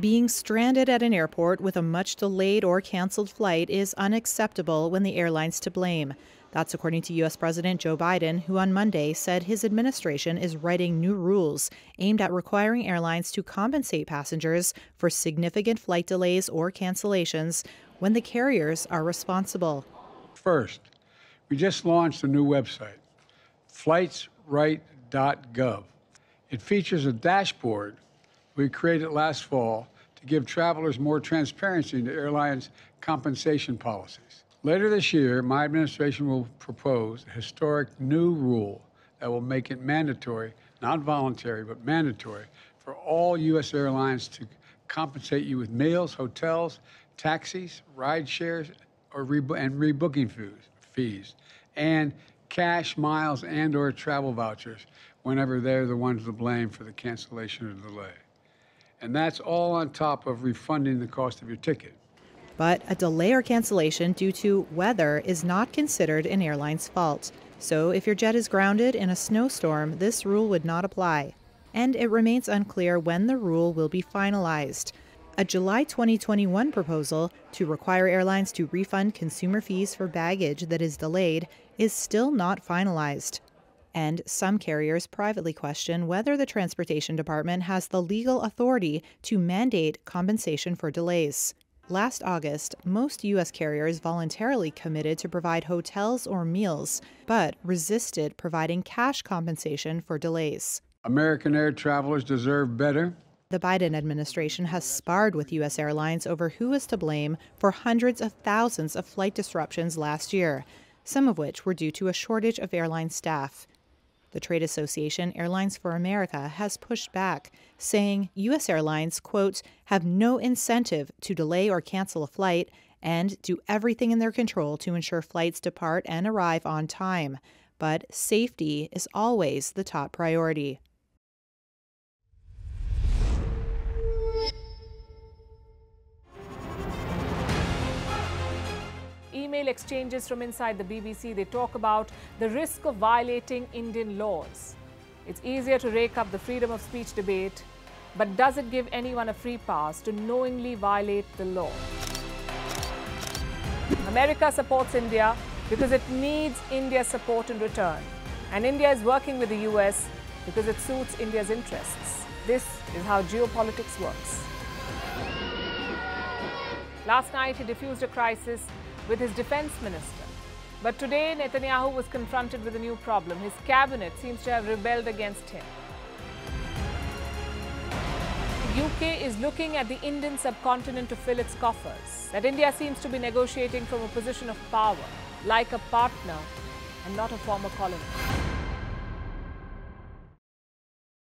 Being stranded at an airport with a much delayed or canceled flight is unacceptable when the airline's to blame. That's according to U.S. President Joe Biden, who on Monday said his administration is writing new rules aimed at requiring airlines to compensate passengers for significant flight delays or cancellations when the carriers are responsible. First, we just launched a new website, flightrights.gov. It features a dashboard we created last fall to give travelers more transparency into airlines' compensation policies. Later this year, my administration will propose a historic new rule that will make it mandatory, not voluntary, but mandatory, for all U.S. airlines to compensate you with meals, hotels, taxis, ride shares, or and rebooking fees, fees, and cash, miles, and or travel vouchers whenever they're the ones to blame for the cancellation or delay. And that's all on top of refunding the cost of your ticket. But a delay or cancellation due to weather is not considered an airline's fault. So if your jet is grounded in a snowstorm, this rule would not apply. And it remains unclear when the rule will be finalized. A July 2021 proposal to require airlines to refund consumer fees for baggage that is delayed is still not finalized. And some carriers privately question whether the Transportation Department has the legal authority to mandate compensation for delays. Last August, most U.S. carriers voluntarily committed to provide hotels or meals, but resisted providing cash compensation for delays. American air travelers deserve better. The Biden administration has sparred with U.S. airlines over who is to blame for hundreds of thousands of flight disruptions last year, some of which were due to a shortage of airline staff. The trade association Airlines for America has pushed back, saying U.S. airlines, quote, have no incentive to delay or cancel a flight and do everything in their control to ensure flights depart and arrive on time. But safety is always the top priority. Email exchanges from inside the BBC, they talk about the risk of violating Indian laws. It's easier to rake up the freedom of speech debate, but does it give anyone a free pass to knowingly violate the law? America supports India because it needs India's support in return. And India is working with the US because it suits India's interests. This is how geopolitics works. Last night, he diffused a crisis with his defense minister. But today, Netanyahu was confronted with a new problem. His cabinet seems to have rebelled against him. The UK is looking at the Indian subcontinent to fill its coffers. That India seems to be negotiating from a position of power, like a partner and not a former colony.